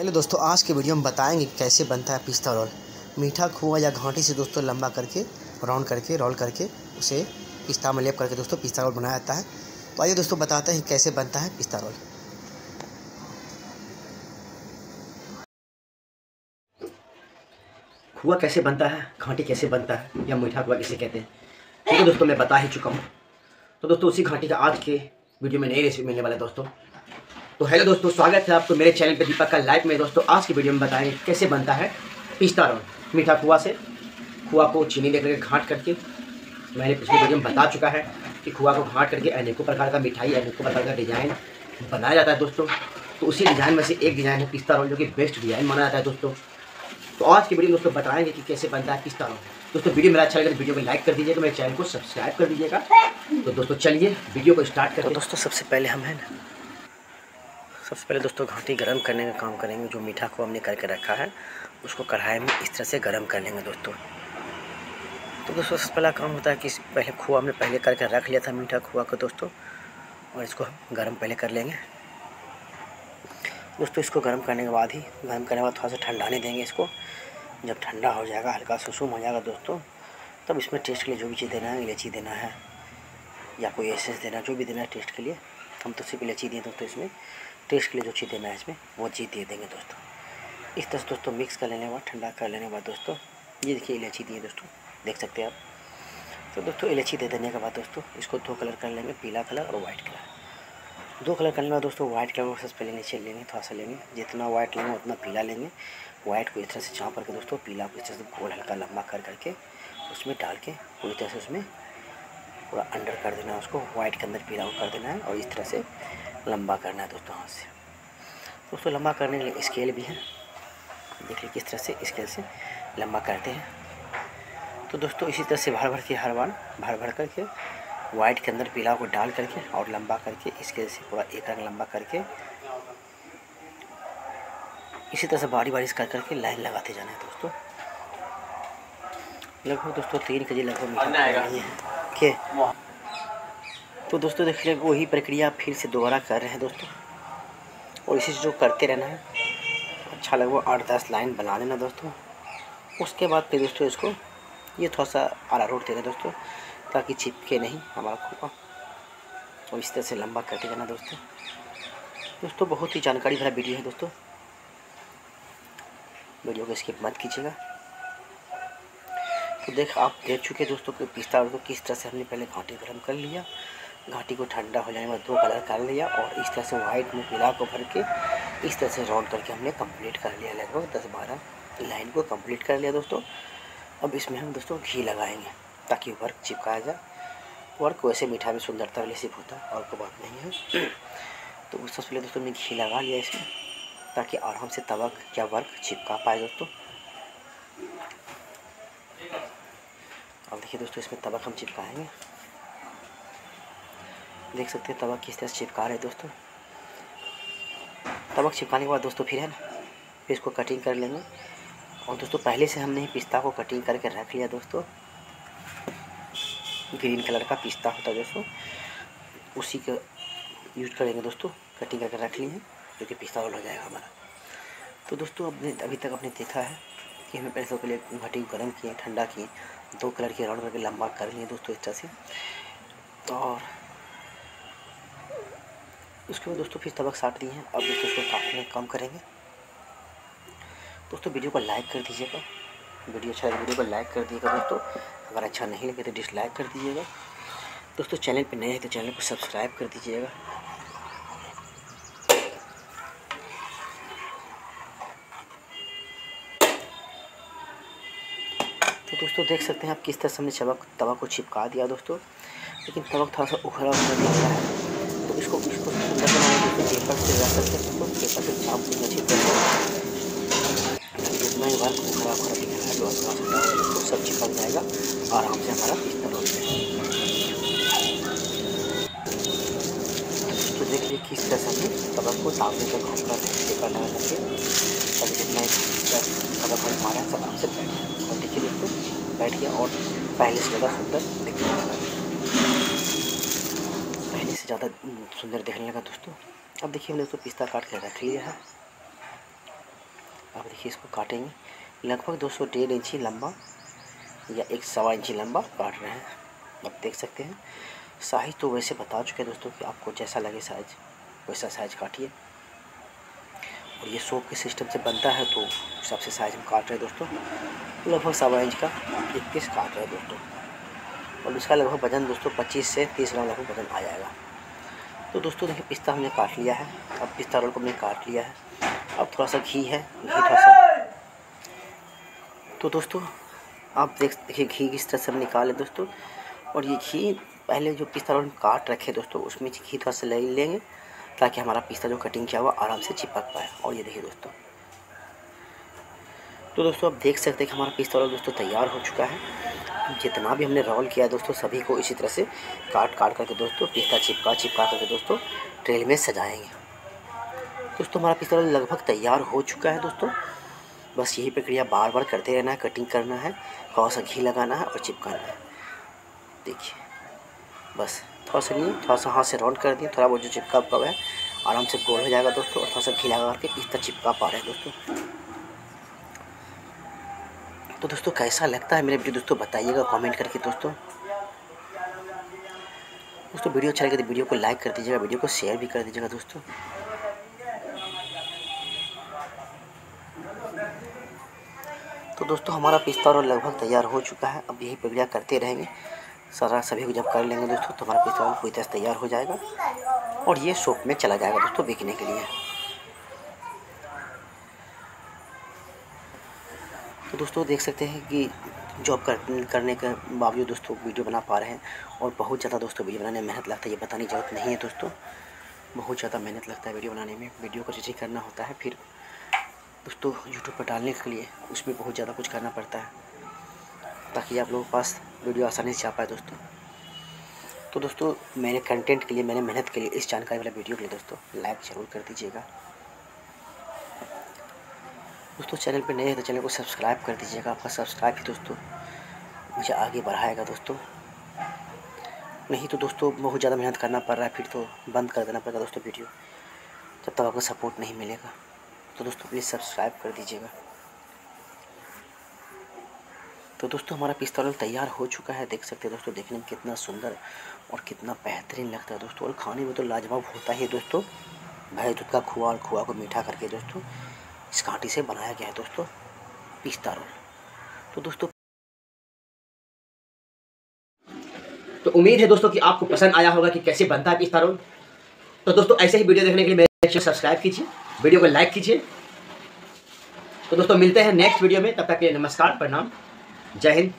Hello दोस्तों, आज के वीडियो में बताएँगे कैसे बनता है पिस्ता रोल। मीठा खोआ या घाटी से दोस्तों लंबा करके राउंड करके, रोल करके, उसे पिस्ता में लेप करके दोस्तों पिस्ता रोल बनाया जाता है। तो आइए दोस्तों बताते हैं कैसे बनता है पिस्ता रोल। खोआ कैसे बनता है, घाटी कैसे बनता है, या मीठा खोआ किसे कहते हैं ठीक है दोस्तों मैं बता ही चुका हूँ। तो दोस्तों, उसी घाटी का आज के वीडियो में नई रेसिपी मिलने वाला है दोस्तों। तो हेलो दोस्तों स्वागत है आपको मेरे चैनल पे दीपक का लाइव में। दोस्तों आज की वीडियो में बताएँगे कैसे बनता है पिस्ता रोल। मीठा खुआ से खुआ को चीनी लेकर के घाट करके मैंने पिछले वीडियो में बता चुका है कि खुआ को घाट करके अनेकों प्रकार का मिठाई अनेकों प्रकार का डिज़ाइन बनाया जाता है दोस्तों। तो उसी डिज़ाइन में से एक डिज़ाइन है पिस्ता रोल जो कि बेस्ट डिज़ाइन माना जाता है दोस्तों। तो आज की वीडियो में दोस्तों बताएँगे कि कैसे बनता है पिस्ता रोल। दोस्तों वीडियो मेरा अच्छा लगे तो वीडियो को लाइक कर दीजिएगा मेरे चैनल को सब्सक्राइब कर दीजिएगा। तो दोस्तों चलिए वीडियो को स्टार्ट करते तो दोस्तों सबसे पहले हम है ना सबसे पहले दोस्तों घाटी गर्म करने का काम करेंगे, जो मीठा को हमने करके रखा है, उसको कढ़ाई में इस तरह से गर्म कर लेंगे दोस्तों। तो दोस्तों सबसे पहला काम होता है कि पहले खोआ हमने पहले करके रख लिया था मीठा खोआ को दोस्तों, और इसको हम गर्म पहले कर लेंगे। दोस्तों इसको गर्म करने के बाद ही, गर्म करने के बाद थोड़ा सा ठंडाने देंगे इसको। जब ठंडा हो जाएगा, हल्का सुसुम हो जाएगा दोस्तों, तब इसमें टेस्ट के लिए जो भी चीज़ देना है, इलायची देना है, या कोई एसेंस देना जो भी देना है टेस्ट के लिए, हम तो सिर्फ़ इलायची दिए दोस्तों इसमें। टेस्ट के लिए जो चीज़ है इसमें वो चीज़ दे देंगे दोस्तों। इस तरह से दोस्तों मिक्स कर लेने के बाद, ठंडा कर लेने के बाद दोस्तों, ये देखिए इलायची दिए दोस्तों, देख सकते हैं आप। तो दोस्तों इलायची दे देने के बाद दोस्तों, इसको दो कलर कर लेंगे, पीला कलर और वाइट कलर दो कलर करने के बाद दोस्तों वाइट कलर सबसे पहले नीचे लेंगे, थोड़ा सा लेंगे। जितना वाइट लेंगे, उतना पीला लेंगे। वाइट को इस तरह से चाँप करके दोस्तों, पीला को इस तरह से गोल, हल्का, लंबा कर करके उसमें डाल के, पूरी तरह से उसमें पूरा अंडर कर देना है उसको। वाइट के अंदर पीला को कर देना है और इस तरह से लंबा करना है दोस्तों हाथ से। दोस्तों लंबा करने के लिए स्केल भी है। देखिए किस तरह से स्केल से लंबा करते हैं। तो दोस्तों इसी तरह से भर भर के हर बार भर भर करके वाइट के अंदर पीला को डाल करके और लंबा करके स्केल से पूरा एक रंग लंबा करके इसी तरह से बारी बारिश कर करके लाइन लगाते जाना है दोस्तों। लगभग दोस्तों तीन के जी लगभग मीठा है। के? तो दोस्तों देख देखिए वही प्रक्रिया फिर से दोबारा कर रहे हैं दोस्तों, और इसी जो करते रहना है अच्छा लगभग आठ दस लाइन बना लेना दोस्तों। उसके बाद फिर दोस्तों इसको ये थोड़ा सा आरा रोड देना दोस्तों, ताकि चिपके नहीं हमारा खोपा। और इस तरह से लंबा करते जाना दोस्तों। दोस्तों, बहुत ही जानकारी भरा वीडियो है दोस्तों। वीडियो को स्किप मत कीजिएगा। तो देख, आप देख चुके दोस्तों कि पिस्ता को किस तरह से हमने पहले घाटी गर्म कर लिया। घाटी को ठंडा हो जाने में दो कलर कर लिया और इस तरह से वाइट में पीला को भर के इस तरह से राउंड करके हमने कंप्लीट कर लिया लगभग दस बारह लाइन को कंप्लीट कर लिया दोस्तों। अब इसमें हम दोस्तों घी लगाएँगे ताकि वर्क चिपकाया जाए। वर्क वैसे मीठा में सुंदरता वाले सिर्फ़ होता और कोई बात नहीं है। तो सबसे पहले दोस्तों हमने घी लगा लिया इसमें, ताकि आराम से तवा या वर्क चिपका पाए दोस्तों। अब देखिए दोस्तों, इसमें तबक हम चिपकाएँगे। देख सकते हैं तवक किस तरह से चिपका रहे दोस्तों। तवक चिपकाने के बाद दोस्तों फिर है ना, फिर इसको कटिंग कर लेंगे। और दोस्तों पहले से हमने पिस्ता को कटिंग करके रख लिया दोस्तों। ग्रीन कलर का पिस्ता होता है दोस्तों। उसी का यूज़ करेंगे दोस्तों कटिंग करके रख लिए हैं, जो कि पिस्ता रोल हो जाएगा हमारा। तो दोस्तों अपने अभी तक आपने देखा है कि हमें पहले सबके लिए घटी गर्म किए, ठंडा किए, दो कलर के राउंड करके लंबा कर लिए दोस्तों इस तरह से। और उसके बाद दोस्तों फिर तबक साट दिए हैं। अब दोस्तों उसको काटने कम करेंगे। दोस्तों वीडियो को लाइक कर दीजिएगा। वीडियो अच्छा वीडियो को लाइक कर दीजिएगा दोस्तों। अगर अच्छा नहीं लगे तो डिसलाइक कर दीजिएगा। दोस्तों चैनल पर नए हैं तो चैनल को सब्सक्राइब कर दीजिएगा। तो दोस्तों देख सकते हैं आप किस तरह से हमने चबक तवा को चिपका दिया दोस्तों। लेकिन तवक थोड़ा सा उखड़ा उखड़ा रहा है। इसको इसको सुंदर बनाने के पेपर से सकते हैं तो पेपर से अच्छी तरह जितना ही बार है तो इसको सब चिपक जाएगा, आराम से हमारा पिस्ता हो जाएगा तो देखिए किस तरह से को कर हैं पेपर लगा। करके जितना हमारा सब आराम से बैठ और देखिए बैठ गया और पहले से ज़्यादा सुंदर दिखने लगा। ज़्यादा सुंदर दिखने लगा दोस्तों। अब देखिए हमने उसको पिस्ता काट के रख लिया है। अब देखिए इसको काटेंगे। लगभग दो सौ डेढ़ इंची लंबा या एक सवा इंची लंबा काट रहे हैं। आप देख सकते हैं। साइज़ तो वैसे बता चुके हैं दोस्तों कि आपको जैसा लगे साइज़, वैसा साइज़ काटिए। और ये सोप के सिस्टम से बनता है तो सबसे साइज़ हम काट रहे हैं दोस्तों। लगभग सवा इंच का एक पीस काट रहे हैं दोस्तों। और इसका लगभग वज़न दोस्तों 25 से 30 ग्राम लगभग वज़न आ जाएगा। तो दोस्तों देखिए पिस्ता हमने काट लिया है। अब पिस्ता रोल को हमने काट लिया है। अब थोड़ा सा घी है, घी थोड़ा सा तो दोस्तों, आप देख, देखिए घी किस तरह से हम निकालें दोस्तों। और ये घी, पहले जो पिस्ता रोल काट रखे दोस्तों, उसमें घी थोड़ा सा ले लेंगे, ताकि हमारा पिस्ता जो कटिंग किया हुआ आराम से चिपक पाए। और ये देखिए दोस्तों। तो दोस्तों, आप देख सकते हैं कि हमारा पिस्ता रोल दोस्तों तैयार हो चुका है। जितना भी हमने रोल किया है दोस्तों, सभी को इसी तरह से काट काट करके दोस्तों, पिस्ता चिपका चिपका करके दोस्तों ट्रेल में सजाएँगे। दोस्तों, हमारा पिस्ता रोल लगभग तैयार हो चुका है दोस्तों। बस यही प्रक्रिया बार बार करते रहना है कटिंग करना है थोड़ा सा घी लगाना है और चिपकाना है। देखिए, बस थोड़ा सा नहीं, थोड़ा सा हाथ से राउंड कर दिए, थोड़ा बहुत जो चिपका उपका है, आराम से गोल हो जाएगा दोस्तों और थोड़ा सा घी लगा करके पिस्ता चिपका पा रहे हैं दोस्तों। तो दोस्तों, कैसा लगता है मेरे वीडियो? दोस्तों, बताइएगा कमेंट करके दोस्तों। दोस्तों, वीडियो अच्छा लगे तो वीडियो को लाइक कर दीजिएगा, वीडियो को शेयर भी कर दीजिएगा दोस्तों। तो दोस्तों, हमारा पिस्ता और लगभग तैयार हो चुका है। अब यही प्रक्रिया करते रहेंगे। सारा सभी को जब कर लेंगे दोस्तों तो हमारा पिस्ता पूरी तरह तैयार हो जाएगा। और ये शॉप में चला जाएगा दोस्तों, बिकने के लिए। दोस्तों देख सकते हैं कि जॉब कर, करने के बावजूद दोस्तों वीडियो बना पा रहे हैं और बहुत ज़्यादा दोस्तों वीडियो बनाने में मेहनत लगता है। ये बताने की ज़रूरत नहीं है दोस्तों। बहुत ज़्यादा मेहनत लगता है वीडियो बनाने में। वीडियो को एडिटिंग करना होता है फिर दोस्तों यूट्यूब पर डालने के लिए उसमें बहुत ज़्यादा कुछ करना पड़ता है ताकि आप लोगों के पास वीडियो आसानी से आ पाए दोस्तों। तो दोस्तों मैंने कंटेंट के लिए मैंने मेहनत के लिए इस जानकारी वाला वीडियो के लिए दोस्तों लाइक ज़रूर कर दीजिएगा। दोस्तों, चैनल पे नए हैं तो चैनल को सब्सक्राइब कर दीजिएगा। आपका सब्सक्राइब ही दोस्तों, मुझे आगे बढ़ाएगा दोस्तों। नहीं तो दोस्तों, बहुत ज़्यादा मेहनत करना पड़ रहा है, फिर तो बंद कर देना पड़ेगा दोस्तों वीडियो। जब तक आपका सपोर्ट नहीं मिलेगा। तो दोस्तों, प्लीज़ सब्सक्राइब कर दीजिएगा। तो दोस्तों, हमारा पिस्तौल तैयार हो चुका है। देख सकते हैं दोस्तों, देखने में कितना सुंदर और कितना बेहतरीन लगता है दोस्तों। और खाने में तो लाजवाब होता ही दोस्तों। भाई दूध का खुआ और खुआ को मीठा करके दोस्तों। इस कांटे से बनाया गया है दोस्तों पिस्ता रोल तो दोस्तों तो उम्मीद है दोस्तों कि आपको पसंद आया होगा कि कैसे बनता है पिस्ता रोल तो दोस्तों, ऐसे ही वीडियो देखने के लिए मेरे चैनल सब्सक्राइब कीजिए, वीडियो को लाइक कीजिए। तो दोस्तों, मिलते हैं नेक्स्ट वीडियो में, तब तक के लिए नमस्कार, प्रणाम। जय हिंद।